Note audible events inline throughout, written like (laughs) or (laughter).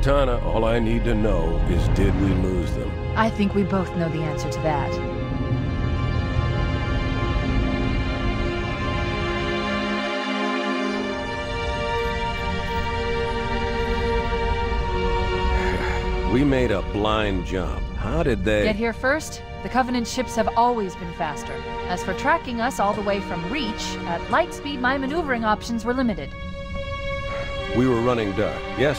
Cortana, all I need to know is did we lose them? I think we both know the answer to that. (sighs) We made a blind jump. How did they... Get here first? The Covenant ships have always been faster. As for tracking us all the way from Reach, at light speed my maneuvering options were limited. (sighs) We were running dark, yes?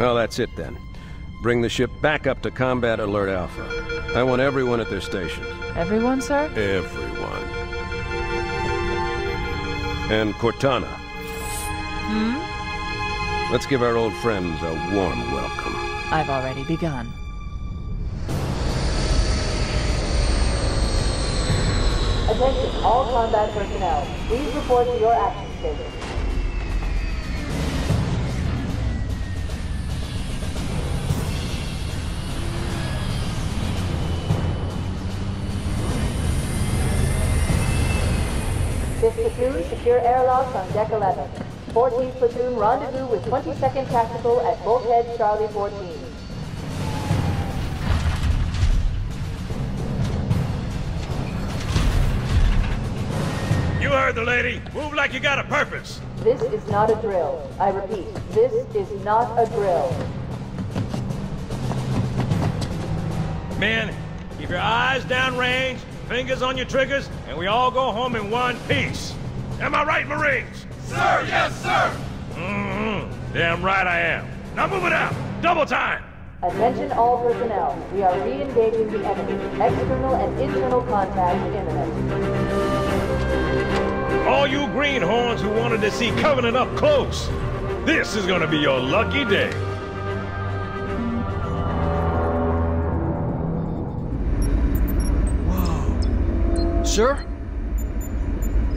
Well, that's it then. Bring the ship back up to Combat Alert Alpha. I want everyone at their stations. Everyone, sir? Everyone. And Cortana. Hmm? Let's give our old friends a warm welcome. I've already begun. Attention, all combat personnel. Please report to your action station. Fifth platoon, secure airlocks on deck 11. 14th platoon, rendezvous with 22nd Tactical at Bulkhead Charlie 14. You heard the lady. Move like you got a purpose. This is not a drill. I repeat, this is not a drill. Men, keep your eyes downrange, fingers on your triggers, and we all go home in one piece. Am I right, Marines? Sir, yes, sir! Mm-hmm. Damn right I am. Now move it out. Double time. Attention all personnel. We are re-engaging the enemy. External and internal contact imminent. All you greenhorns who wanted to see Covenant up close, this is gonna be your lucky day. Whoa. Sir?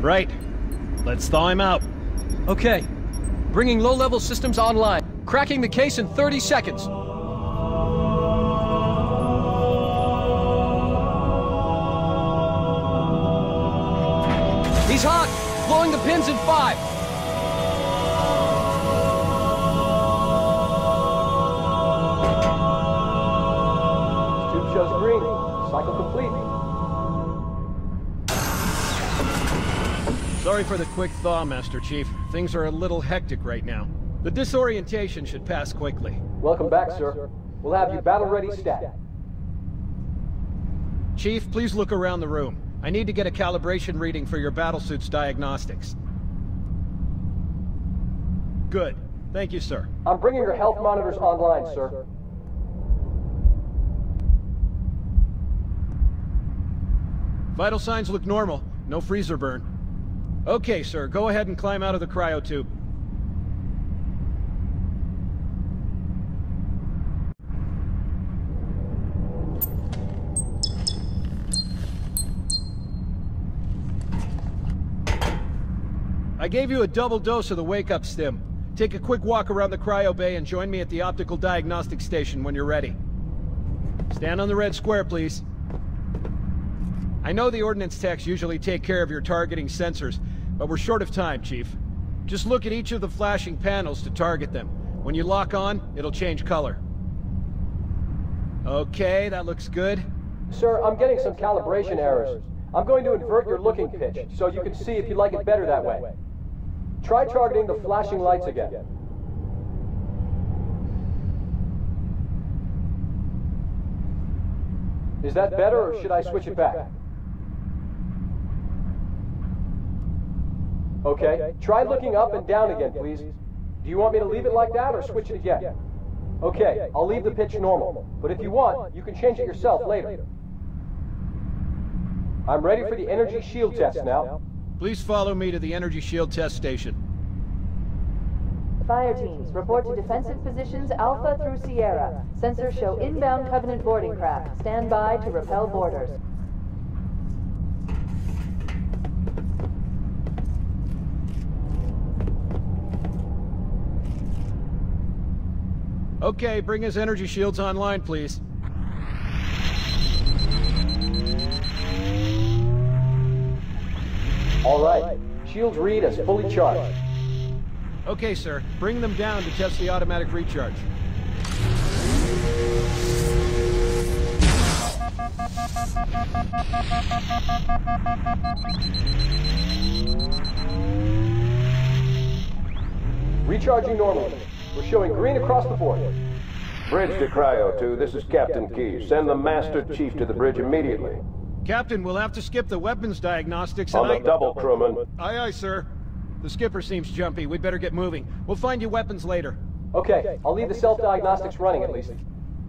Right. Let's thaw him out. Okay. Bringing low-level systems online. Cracking the case in 30 seconds. He's hot! Blowing the pins in five! Tube shows green. Cycle complete. Sorry for the quick thaw, Master Chief. Things are a little hectic right now. The disorientation should pass quickly. Welcome back, sir. We'll have you battle ready stat. Chief, please look around the room. I need to get a calibration reading for your battlesuit's diagnostics. Good. Thank you, sir. I'm bringing your health monitors online, sir. Vital signs look normal. No freezer burn. Okay, sir. Go ahead and climb out of the cryotube. I gave you a double dose of the wake-up stim. Take a quick walk around the cryo bay and join me at the optical diagnostic station when you're ready. Stand on the red square, please. I know the ordnance techs usually take care of your targeting sensors, but we're short of time, Chief. Just look at each of the flashing panels to target them. When you lock on, it'll change color. Okay, that looks good. Sir, I'm getting some calibration errors. I'm going to invert your looking pitch, so you can see if you like it better that way. Try targeting the flashing lights again. Is that better, or should I switch it back? Okay, try looking up and down again, please. Do you want me to leave it like that, or switch it again? Okay, I'll leave the pitch normal, but if you want, you can change it yourself later. I'm ready for the energy shield test now. Please follow me to the energy shield test station. Fire teams, report to defensive positions Alpha through Sierra. Sensors show inbound Covenant boarding craft. Stand by to repel boarders. Okay, bring his energy shields online, please. All right. Shields read as fully charged. Okay, sir. Bring them down to test the automatic recharge. Recharging normally. We're showing green across the board. Bridge to Cryo 2, this is Captain Keyes. Send the Master Chief to the bridge immediately. Captain, we'll have to skip the weapons diagnostics and On the I... double, crewman. Aye, aye, sir. The skipper seems jumpy. We'd better get moving. We'll find you weapons later. Okay, I'll leave the self-diagnostics running at least.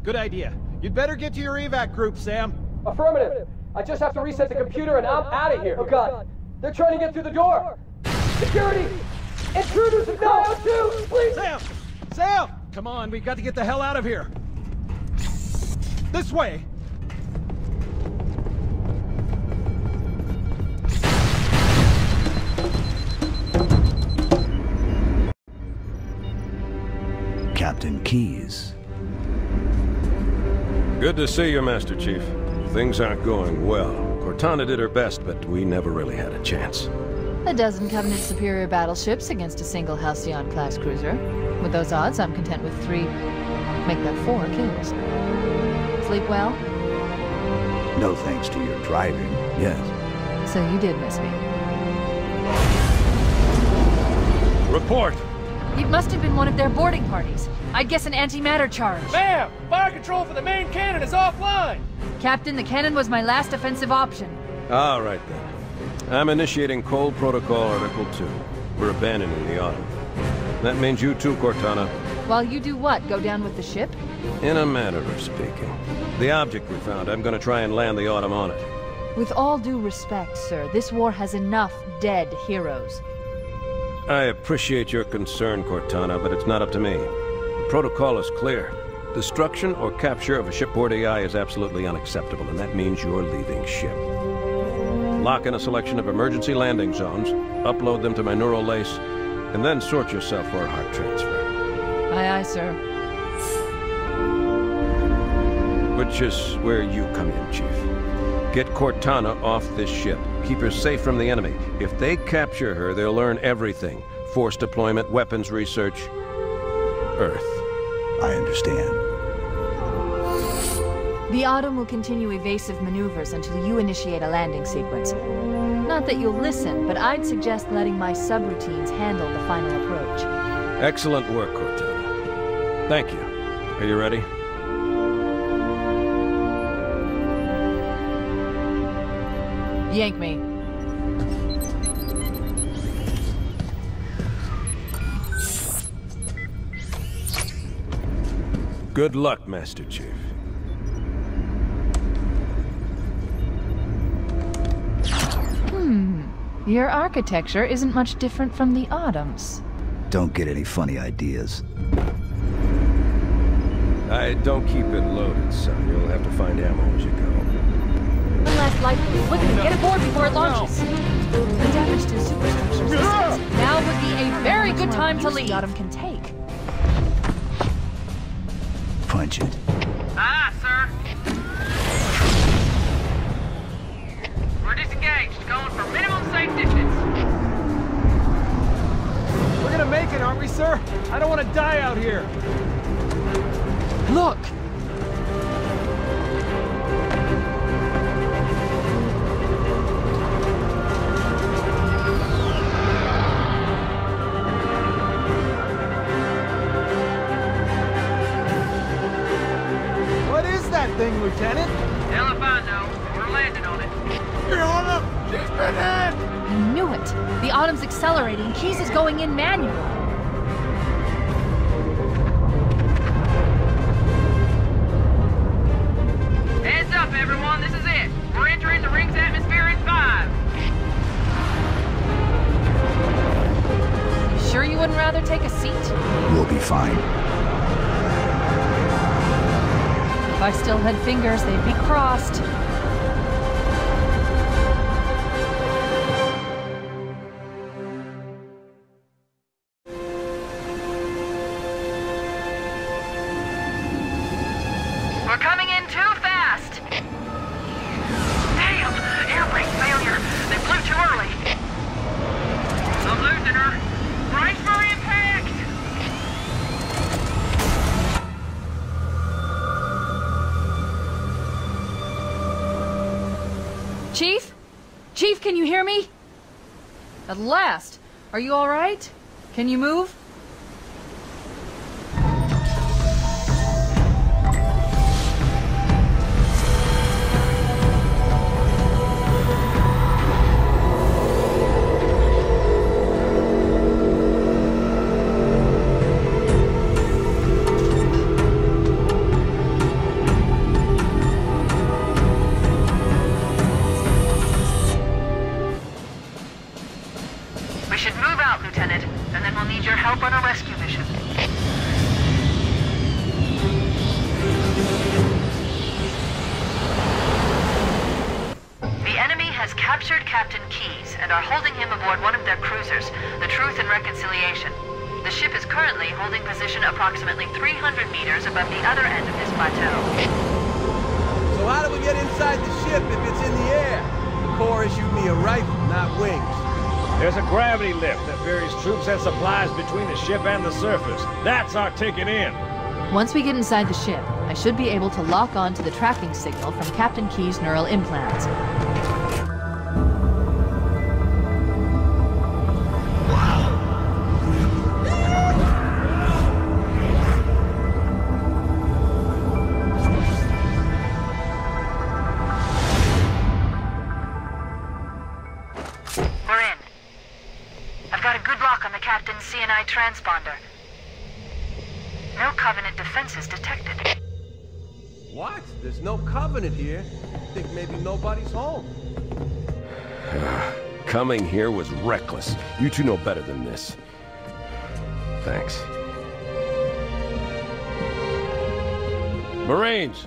Good idea. You'd better get to your evac group, Sam. Affirmative. I just have to reset the computer and I'm out of here. Oh god, they're trying to get through the door. Security! Intruders in Cryo 2! Please! Sam! Sam! Come on, we've got to get the hell out of here. This way! Captain Keyes. Good to see you, Master Chief. Things aren't going well. Cortana did her best, but we never really had a chance. A dozen Covenant superior battleships against a single Halcyon-class cruiser. With those odds, I'm content with three... make that four kills. Sleep well? No thanks to your driving, yes. So you did miss me. Report! It must have been one of their boarding parties. I'd guess an antimatter charge. Ma'am! Fire control for the main cannon is offline! Captain, the cannon was my last offensive option. All right, then. I'm initiating Cole Protocol Article 2. We're abandoning the Autumn. That means you too, Cortana. While you do what? Go down with the ship? In a manner of speaking. The object we found, I'm gonna try and land the Autumn on it. With all due respect, sir, this war has enough dead heroes. I appreciate your concern, Cortana, but it's not up to me. The protocol is clear. Destruction or capture of a shipboard AI is absolutely unacceptable, and that means you're leaving ship. Lock in a selection of emergency landing zones, upload them to my neural lace, and then sort yourself for a heart transfer. Aye, aye, sir. Which is where you come in, Chief. Get Cortana off this ship. Keep her safe from the enemy. If they capture her, they'll learn everything. Force deployment, weapons research, Earth. I understand. The Autumn will continue evasive maneuvers until you initiate a landing sequence. Not that you'll listen, but I'd suggest letting my subroutines handle the final approach. Excellent work, Cortana. Thank you. Are you ready? Yank me. Good luck, Master Chief. Your architecture isn't much different from the Autumn's. Don't get any funny ideas. I don't keep it loaded, son. You'll have to find ammo as you go. One last life. Look at get aboard before it launches. The damage to superstructure systems. Now would be a very good time to leave. Autumn can take. Punch it. Aye, sir. Going for minimum safe distance. We're gonna make it, aren't we, sir? I don't want to die out here. Look! What is that thing, Lieutenant? Accelerating. Keyes is going in manual. Heads up, everyone. This is it. We're entering the ring's atmosphere in five. You sure you wouldn't rather take a seat? We'll be fine. If I still had fingers, they'd be crossed. Chief? Chief, can you hear me? At last. Are you all right? Can you move? The ship is currently holding position approximately 300 meters above the other end of this plateau. So how do we get inside the ship if it's in the air? The Corps issued me a rifle, not wings. There's a gravity lift that ferries troops and supplies between the ship and the surface. That's our ticket in. Once we get inside the ship, I should be able to lock on to the tracking signal from Captain Keyes' neural implants. No covenant here. Think maybe nobody's home. (sighs) Coming here was reckless. You two know better than this. Thanks. Marines,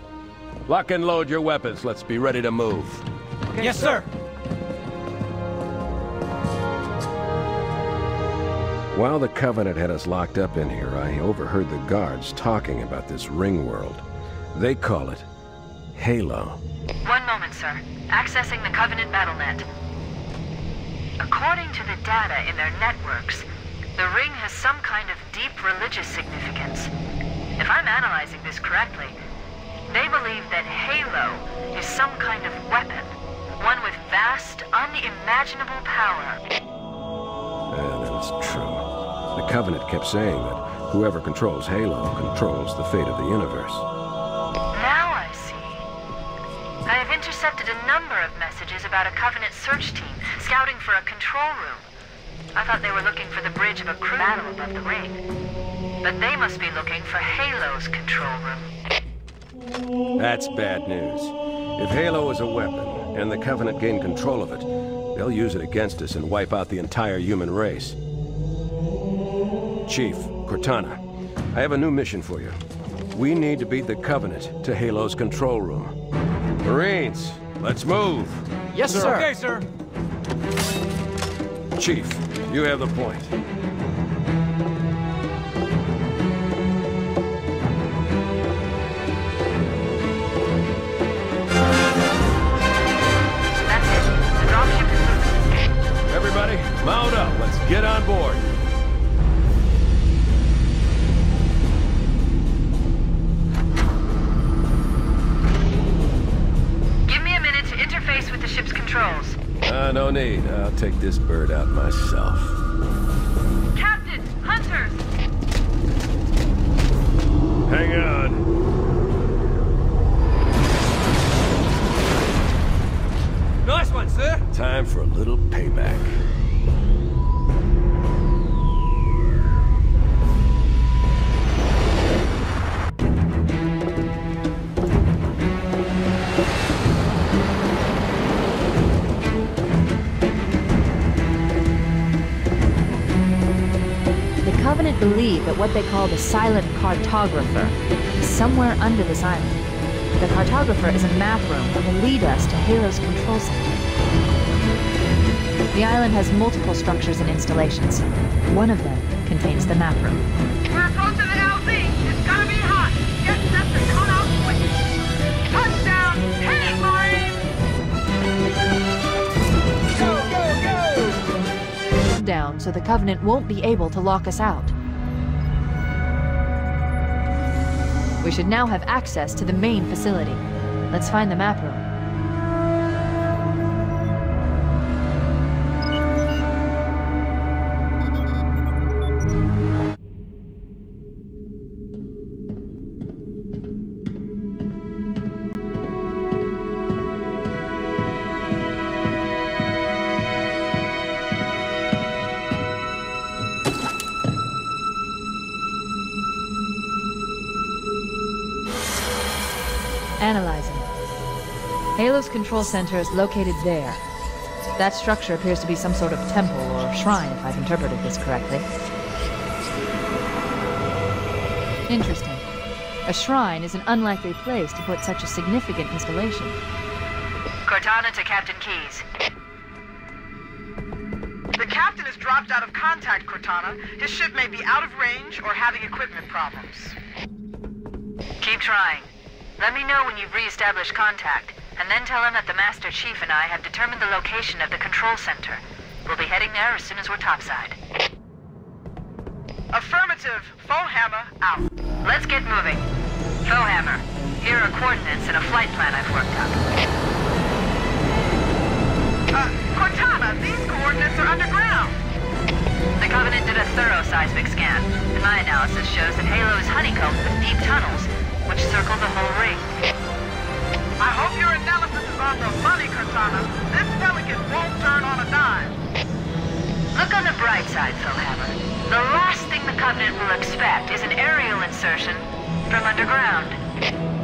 lock and load your weapons. Let's be ready to move. yes, sir. While the Covenant had us locked up in here, I overheard the guards talking about this ring world. They call it Halo. One moment, sir. Accessing the Covenant BattleNet. According to the data in their networks, the ring has some kind of deep religious significance. If I'm analyzing this correctly, they believe that Halo is some kind of weapon, one with vast, unimaginable power. And it's true. The Covenant kept saying that whoever controls Halo controls the fate of the universe. Intercepted a number of messages about a Covenant search team scouting for a control room. I thought they were looking for the bridge of a crew battle above the ring. But they must be looking for Halo's control room. That's bad news. If Halo is a weapon, and the Covenant gain control of it, they'll use it against us and wipe out the entire human race. Chief, Cortana, I have a new mission for you. We need to beat the Covenant to Halo's control room. Marines, let's move. Yes, sir. Okay, sir. Chief, you have the point. I'll take this bird out myself. What they call the silent cartographer is somewhere under this island. The cartographer is a map room that will lead us to Halo's control center. The island has multiple structures and installations. One of them contains the map room. We're approaching the LZ. It's gonna be hot. Get set to cut out quick. Touchdown! Hit it, Marines! Go, go, go! Down so the Covenant won't be able to lock us out. We should now have access to the main facility. Let's find the map room. Halo's control center is located there. That structure appears to be some sort of temple or shrine, if I've interpreted this correctly. Interesting. A shrine is an unlikely place to put such a significant installation. Cortana to Captain Keyes. The captain has dropped out of contact, Cortana. His ship may be out of range or having equipment problems. Keep trying. Let me know when you've re-established contact, and then tell him that the Master Chief and I have determined the location of the control center. We'll be heading there as soon as we're topside. Affirmative. Foehammer, out. Let's get moving. Foehammer, here are coordinates and a flight plan I've worked up. Uh, Cortana, these coordinates are underground. The Covenant did a thorough seismic scan, and my analysis shows that Halo is honeycombed with deep tunnels, which circle the whole ring. I hope your analysis is on the money, Cortana. This delegate won't turn on a dime. Look on the bright side, Foehammer. The last thing the Covenant will expect is an aerial insertion from underground.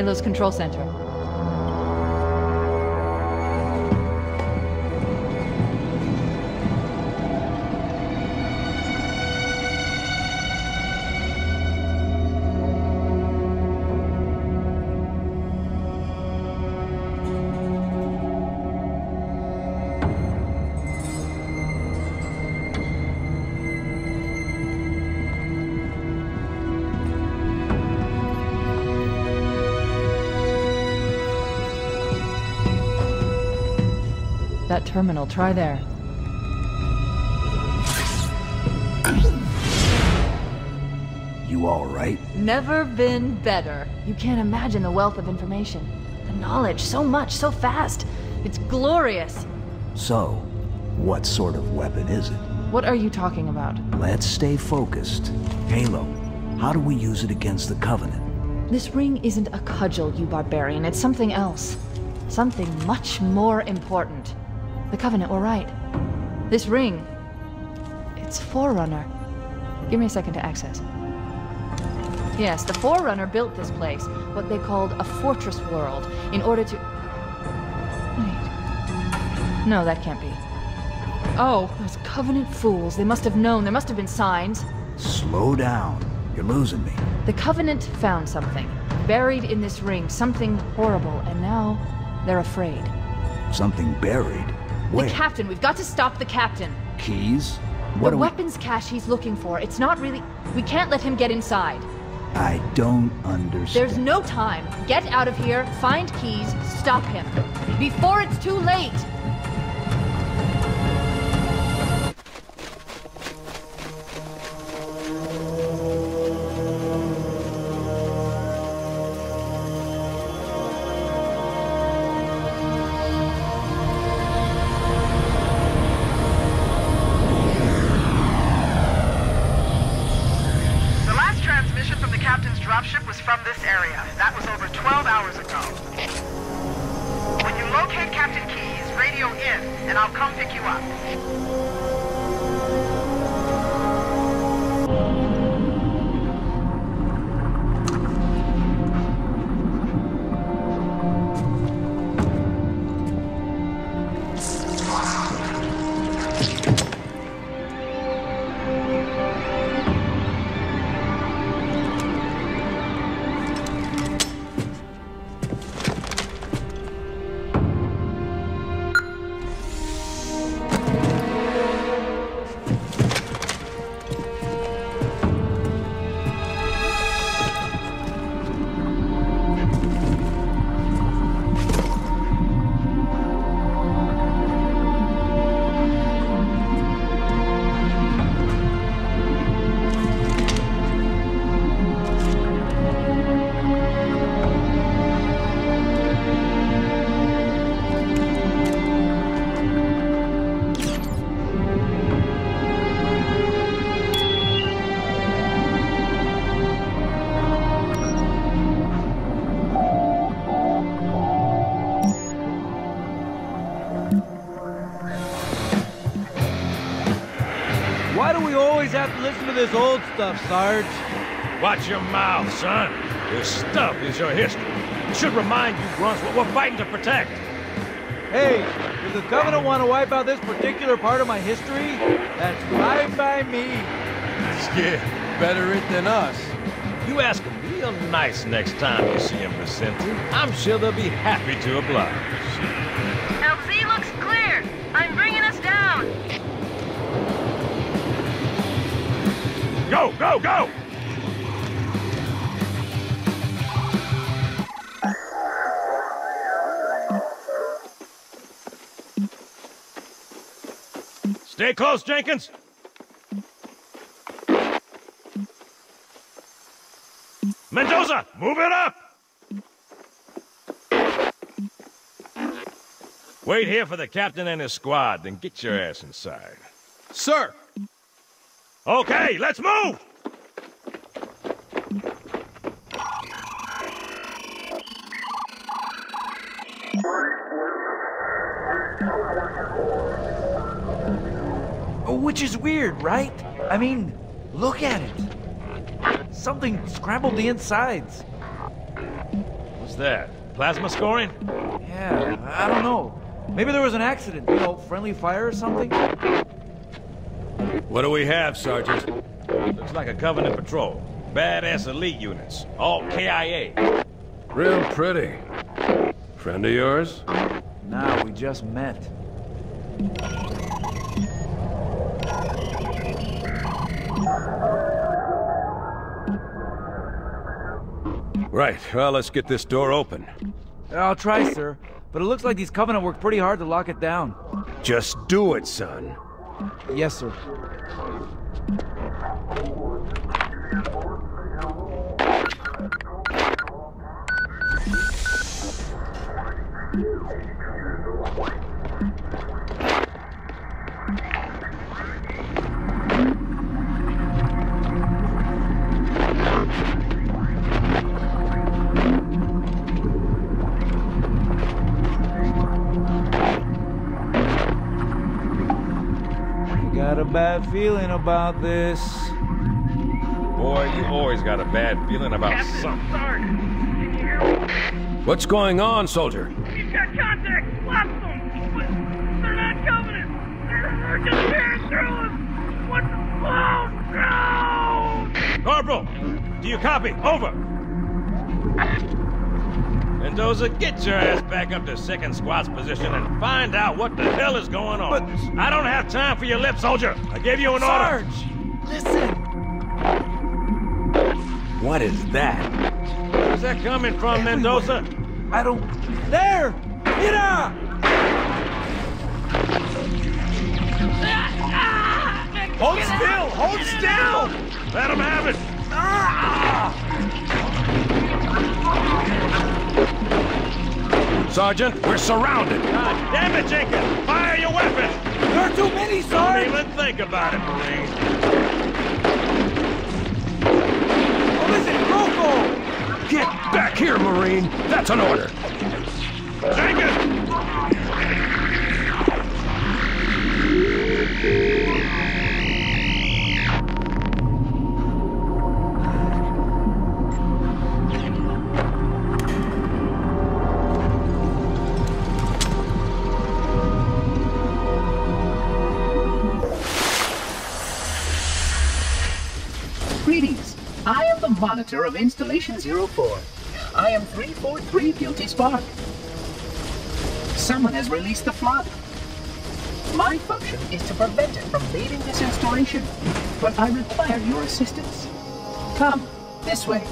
It. Halo's control center. That terminal, try there. You all right? Never been better. You can't imagine the wealth of information. The knowledge, so much, so fast. It's glorious. So, what sort of weapon is it? What are you talking about? Let's stay focused. Halo, how do we use it against the Covenant? This ring isn't a cudgel, you barbarian. It's something else. Something much more important. The Covenant were right. This ring... It's Forerunner. Give me a second to access. Yes, the Forerunner built this place, what they called a fortress world, in order to... Wait. No, that can't be. Oh, those Covenant fools. They must have known. There must have been signs. Slow down. You're losing me. The Covenant found something. Buried in this ring. Something horrible. And now, they're afraid. Something buried. Where? The Captain. We've got to stop the Captain. Keyes? What the do we... weapons cache he's looking for. It's not really... We can't let him get inside. I don't understand. There's no time. Get out of here, find Keyes, stop him. Before it's too late! This old stuff, Sarge? Watch your mouth, son. This stuff is your history. It should remind you, Grunts, what we're fighting to protect. Hey, does the Covenant want to wipe out this particular part of my history? That's fine by me. (laughs) Yeah, better it than us. You ask them real nice next time you see him, Bisenti. I'm sure they'll be happy to oblige. Go, go, go! Stay close, Jenkins. Mendoza, move it up! Wait here for the captain and his squad, then get your ass inside. Sir! Okay, let's move! Oh, which is weird, right? I mean, look at it. Something scrambled the insides. What's that? Plasma scoring? Yeah, I don't know. Maybe there was an accident, you know, friendly fire or something? What do we have, Sergeant? Looks like a Covenant patrol. Badass elite units. All KIA. Real pretty. Friend of yours? Nah, we just met. Right, well, let's get this door open. I'll try, sir. But it looks like these Covenant worked pretty hard to lock it down. Just do it, son. Yes, sir. Bad feeling about this. Boy, you always got a bad feeling about something. Sarge, can you hear me? What's going on, soldier? He's got contact. Lots of them. But they're not Covenant. They're, they're just tearing through us. What the... Oh, no! Corporal, do you copy? Over. (laughs) Mendoza, get your ass back up to second squad's position and find out what the hell is going on. But I don't have time for your lip, soldier. I gave you an Sarge! order. Listen! What is that? Where's that coming from, Mendoza? I don't... There! Mira! Hold still! Hold still! Let him have it! Ah! Sergeant, we're surrounded. God damn it, Jenkins! Fire your weapons! There are too many, Sergeant! Don't Sarge! even think about it, Marine. What is it, Rocco? Get back here, Marine! That's an order! Jenkins! Monitor of Installation 04. I am 343 Guilty Spark. Someone has released the flood. My function is to prevent it from leaving this installation, but I require your assistance. Come, this way.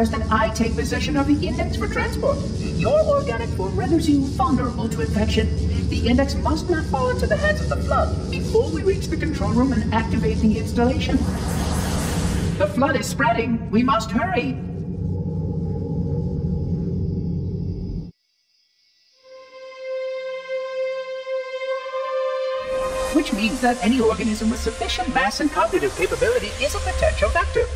Requires that I take possession of the index for transport. Your organic form renders you vulnerable to infection. The index must not fall into the hands of the flood before we reach the control room and activate the installation. The flood is spreading. We must hurry. Which means that any organism with sufficient mass and cognitive capability is a potential vector.